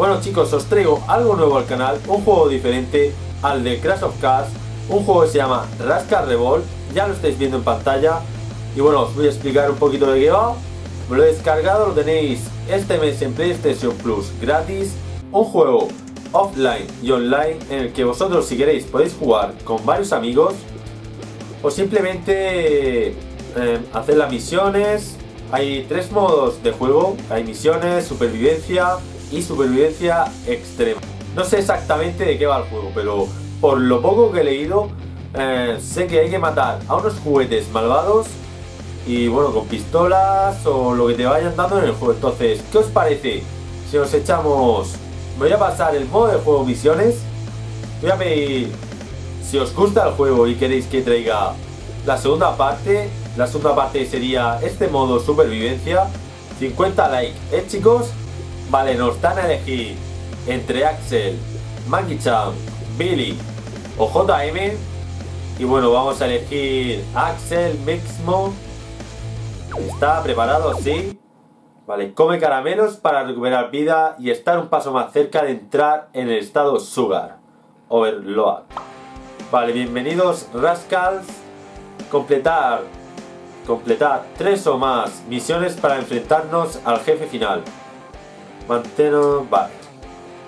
Bueno chicos, os traigo algo nuevo al canal, un juego diferente al de Crash of Cars, un juego que se llama Rascal Revolt, ya lo estáis viendo en pantalla, y bueno, os voy a explicar un poquito de qué va. Me lo he descargado, lo tenéis este mes en PlayStation Plus gratis, un juego offline y online en el que vosotros si queréis podéis jugar con varios amigos o simplemente eh, hacer las misiones. Hay tres modos de juego, hay misiones, supervivencia y supervivencia extrema. No sé exactamente de qué va el juego, pero por lo poco que he leído, eh, sé que hay que matar a unos juguetes malvados y bueno, con pistolas o lo que te vayan dando en el juego. Entonces, ¿qué os parece si os echamos... Voy a pasar el modo de juego misiones. Voy a pedir si os gusta el juego y queréis que traiga la segunda parte. La segunda parte sería este modo supervivencia. 50 likes, ¿eh chicos? Vale, nos dan a elegir entre Axel, Maggie-chan, Billy o JM. Y bueno, vamos a elegir Axel Mixmo. ¿Está preparado? Sí. Vale, come caramelos para recuperar vida y estar un paso más cerca de entrar en el estado Sugar. Overload. Vale, bienvenidos Rascals. Completar. Completar tres o más misiones para enfrentarnos al jefe final. Manteno... Vale.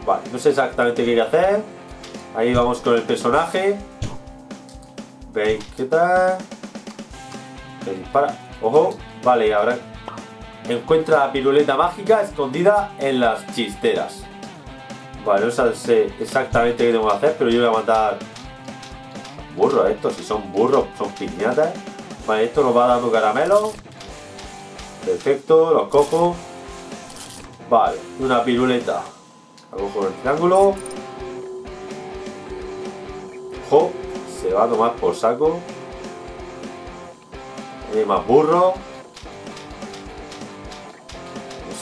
Vale, no sé exactamente qué hay que hacer. Ahí vamos con el personaje. ¿Veis qué tal? Ojo. Vale, ahora encuentra la piruleta mágica escondida en las chisteras. Vale, no sé exactamente qué tengo que hacer, pero yo voy a matar burros estos. Si son burros, son piñatas. Vale, esto nos va dando caramelo. Perfecto, los cojo. Vale, una piruleta. Cojo el triángulo. Ojo, se va a tomar por saco. Hay más burros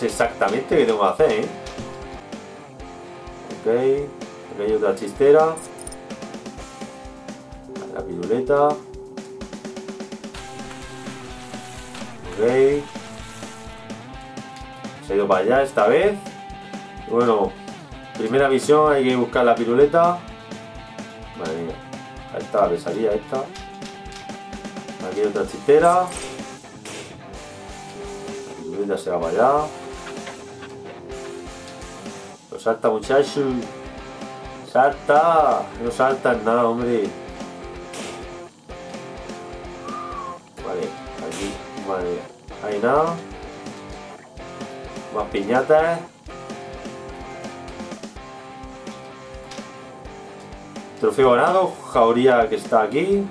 exactamente qué tengo que hacer, ¿eh? Ok, aquí hay otra chistera. La piruleta. Ok. Se ha ido para allá esta vez. bueno, primera visión, hay que buscar la piruleta. Vale, mira. Ahí está, la esta. Aquí hay otra chistera. La piruleta se va para allá salta muchacho. Salta. No salta nada, hombre. Vale, aquí, vale. Ahí nada. Más piñatas. Trofeo ganado, jauría que está aquí.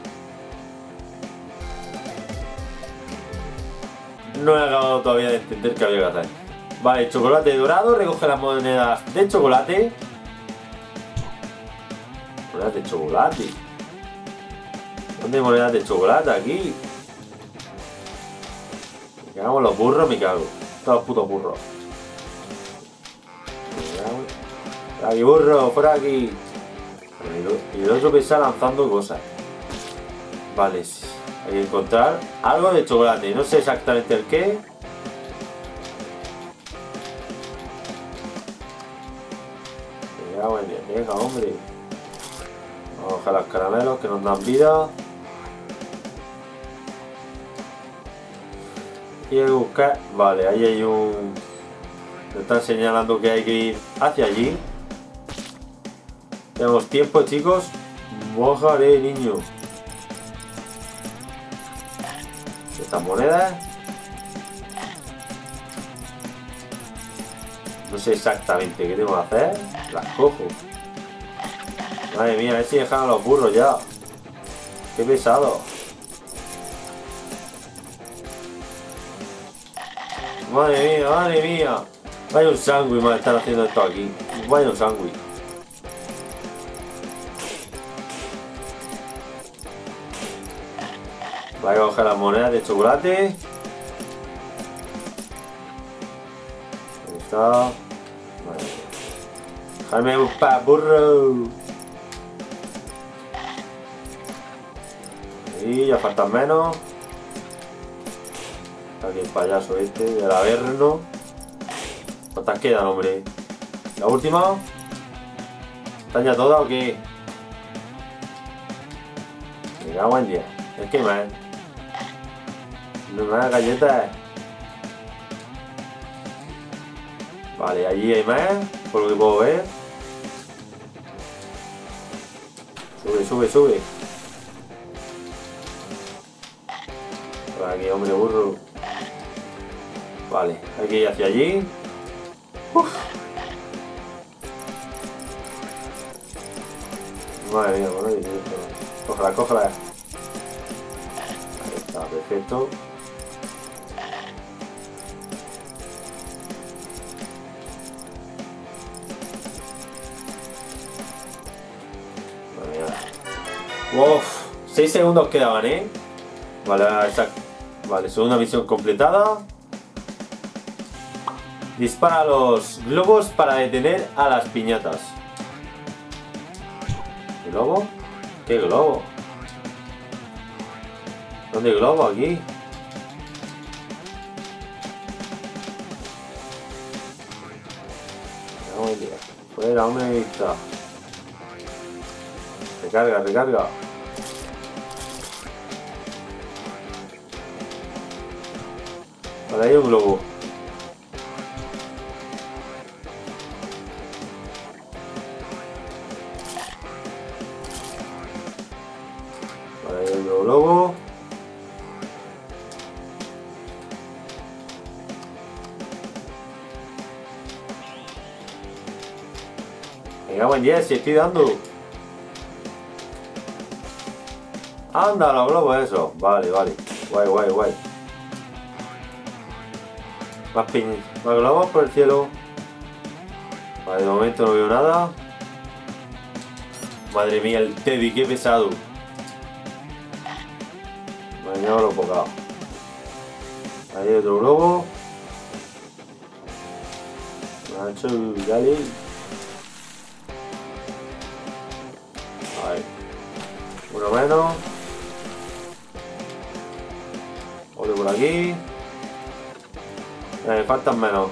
No he acabado todavía de entender qué había que hacer. Vale, chocolate dorado, recoge las monedas de chocolate. Monedas de chocolate. ¿Dónde hay monedas de chocolate? Aquí. Me cago en los burros, me cago. Todos los putos burros. Fuera aquí, burro, fuera aquí. Y el otro que está lanzando cosas. Vale, hay que encontrar algo de chocolate. No sé exactamente el qué. venga, hombre. Vamos a coger los caramelos que nos dan vida. Y que buscar... Vale, ahí hay un... Me están señalando que hay que ir hacia allí. Tenemos tiempo, chicos. Mojaré, niño. Estas monedas No sé exactamente qué tengo que hacer. Las cojo. Madre mía, a ver si dejan a los burros ya. Qué pesado. Madre mía, madre mía. Vaya un sándwich más están haciendo esto aquí. Vaya un sándwich. Voy a coger las monedas de chocolate. está. Déjame buscar burro. Y ya faltan menos. Aquí el payaso este, el averno. ¿Cuántas quedan, hombre? La última. ¿Están ya todas o qué? Me cago en 10. Es que más. No me da galletas. Vale, allí hay más, por lo que puedo ver. Sube, sube, sube. Por aquí, hombre burro. Vale, hay que ir hacia allí. Uf. Madre mía, bueno, cógela, cógela. Ahí está, perfecto. Uf, 6 segundos quedaban, ¿eh? Vale, exacto. Vale, segunda misión completada. Dispara los globos para detener a las piñatas. ¿Qué globo? ¿Qué globo? ¿Dónde globo? Aquí. Fuera, hombre, está. Recarga, recarga. Vale, hay un globo. Si estoy dando. Anda, los globos eso. Vale, vale. Guay, guay, guay. Más pin, más globos por el cielo. Vale, de momento no veo nada. Madre mía, el Teddy, qué pesado. Ha lo pocado. Ahí hay otro globo. Dale. Menos. Otro por aquí. Me faltan menos.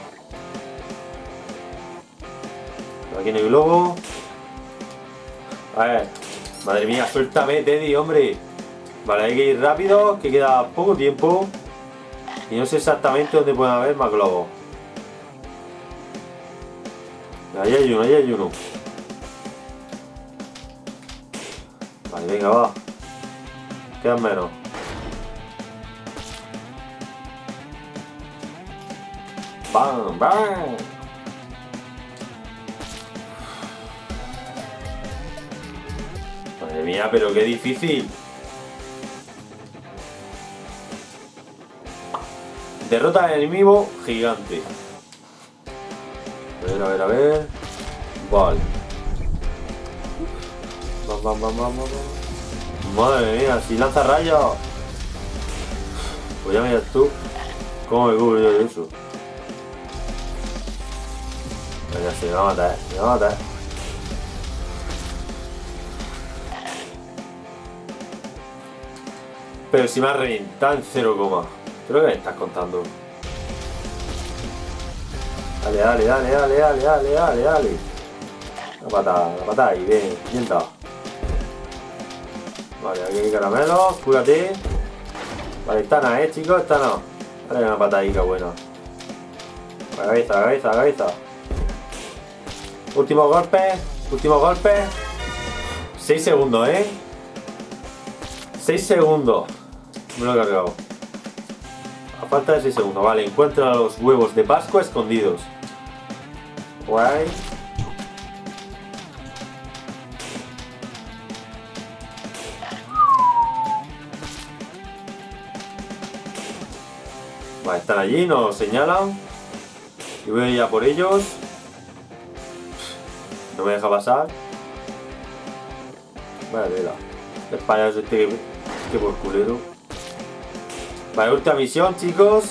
Aquí no hay globo. A ver. Madre mía, suéltame, Teddy, hombre. Vale, hay que ir rápido, que queda poco tiempo. Y no sé exactamente dónde pueden haber más globos. Ahí hay uno, ahí hay uno. Venga, va. Quedan menos. ¡Bam! ¡Bam! Madre mía, pero qué difícil. Derrota al enemigo gigante. A ver, a ver, a ver. Vale. Vamos, vamos, vamos. Madre mía, si lanza rayos. Pues ya miras tú. ¿Cómo me cubro yo de eso? Venga, se me va a matar, me va a matar. Pero si me ha reventado en 0, creo que me estás contando. Dale, dale, dale, dale, dale, dale, dale, dale. La patada, la patada ahí, bien, bien dado. Vale, aquí hay caramelos, cúrate. Vale, estana, eh, chicos, estana. Dale una patadica buena. Cabeza, cabeza, cabeza. Último golpe, último golpe. 6 segundos, eh. 6 segundos. Me lo he cargado. A falta de 6 segundos. Vale, encuentra los huevos de Pascua escondidos. Guay. Vale, están allí, nos señalan. Y voy a ir a por ellos. No me deja pasar. Vela. El payaso este que, que por culero. Vale, última misión, chicos.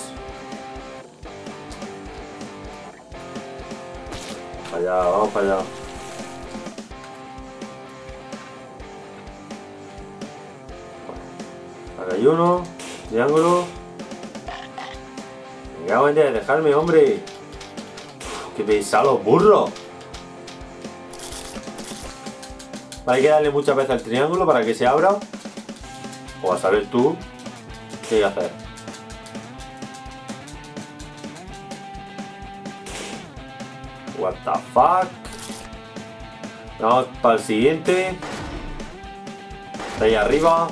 Para allá, vamos para allá. Acá hay uno. Triángulo. Me cago en de dejarme, hombre. Que pensado los burros. Hay que darle muchas veces al triángulo para que se abra. O a saber tú qué hay que hacer. What the fuck. Vamos para el siguiente. Está ahí arriba.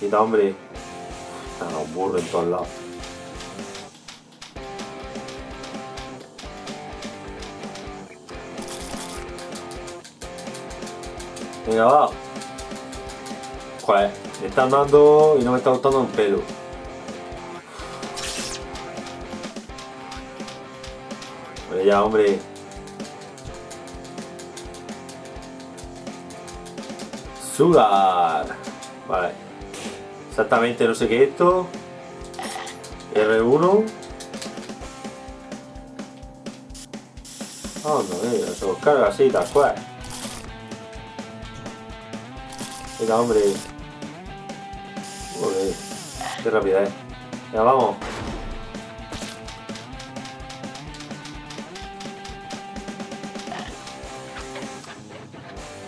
Quita, hombre. Está un burro en todos lados. Venga, va. Joder, me están dando y no me está gustando un pelo. Pues ya, hombre. Sugar. Vale. Exactamente no sé qué es esto. R1. Ah, no, eh, se los carga así, tal cual. Venga, hombre. Joder. Qué rápida, eh. Ya vamos.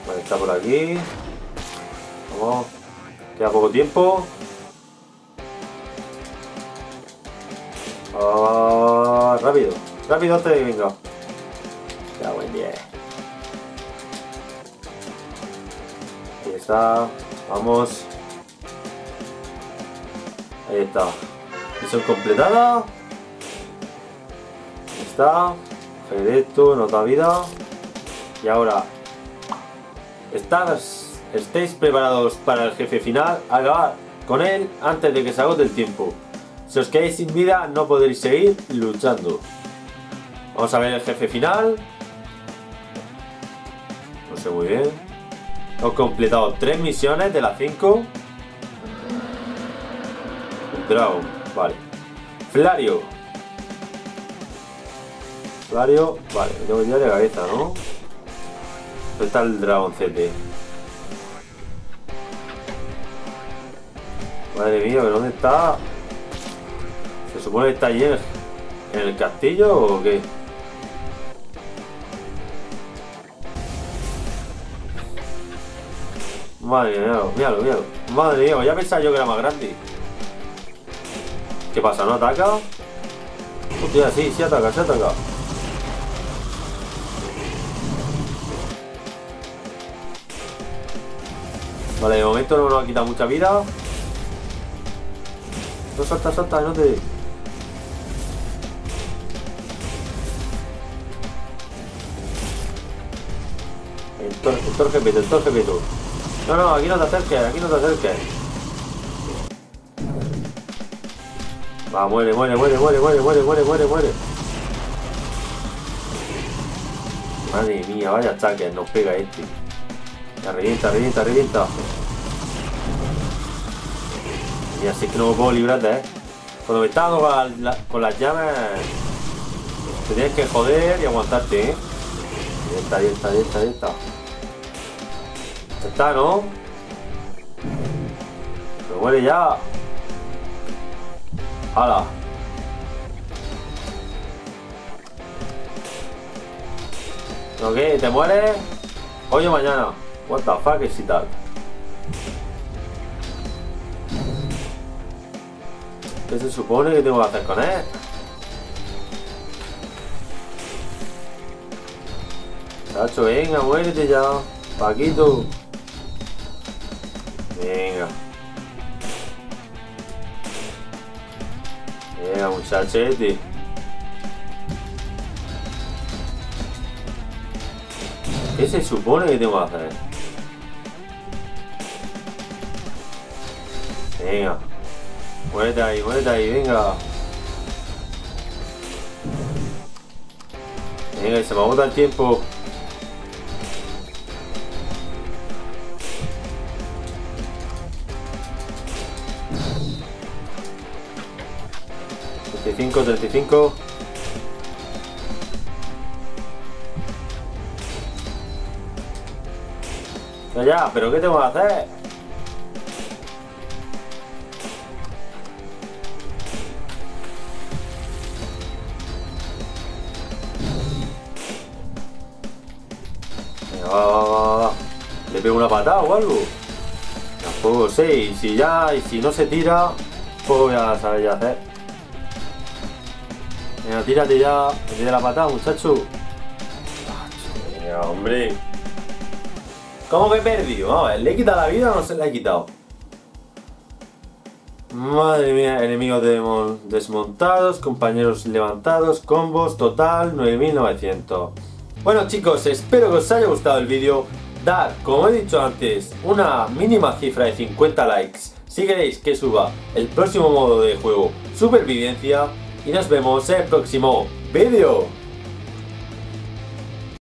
Vale, está por aquí. Vamos. Queda poco tiempo. Ah, rápido. Rápido antes de que venga. Ya, buen día. Ahí está. Vamos. Ahí está. Misión completada. Ahí está. Coger nota vida. Y ahora. Estás, estéis preparados para el jefe final. Acabar con él antes de que se agote el tiempo. Si os quedáis sin vida, no podréis seguir luchando. Vamos a ver el jefe final. No sé muy bien. Hemos completado tres misiones de las 5. Dragon, vale. Flario. Flario, vale, tengo ya de cabeza, ¿no? ¿Dónde está el dragoncete? Madre mía, ¿pero dónde está? ¿Se supone que está allí en el, castillo o qué? Madre mía, míralo, míralo. Madre mía, ya pensaba yo que era más grande. ¿Qué pasa? ¿No ataca? Hostia, sí, sí ataca, sí ataca. Vale, de momento no nos ha quitado mucha vida. No salta, salta, no te. El tor, el torque peto, el torque peto. No, no, aquí no te acerques, aquí no te acerques. Va, muere, muere, muere, muere, muere, muere, muere, muere, muere. Madre mía, vaya ataque, nos pega este. Ya revienta, revienta, revienta. Así que no me puedo librar de. Cuando me estaba con, la- con las llamas, te tienes que joder y aguantarte, ¿eh? Ahí está, ahí está, ahí está, ahí está. Está, ¿no? Pero muere ya. ¡Hala! ¿No qué? ¿Te mueres? Hoy o mañana. What the fuck is that? ¿Qué se supone que tengo que hacer con él? Chacho, venga, muérete ya. Paquito. Venga. Venga, muchachete. ¿Qué se supone que tengo que hacer? Venga. Muérete ahí, muérete ahí, venga. Venga, se me agota el tiempo. Treinta y cinco, treinta y cinco. Ya, ya, pero ¿qué tengo que hacer? ¿Le pego una patada o algo? Tampoco sé, y si ya, y si no se tira, pues voy a saber ya hacer. Venga, tírate ya, la patada, muchacho. Hombre. ¿Cómo que he perdido? Vamos a ¿le he quitado la vida o no se la he quitado? Madre mía, enemigos desmontados, compañeros levantados, combos, total 9900. Bueno chicos, espero que os haya gustado el vídeo. Dar, como he dicho antes, una mínima cifra de 50 likes si queréis que suba el próximo modo de juego Supervivencia y nos vemos en el próximo vídeo.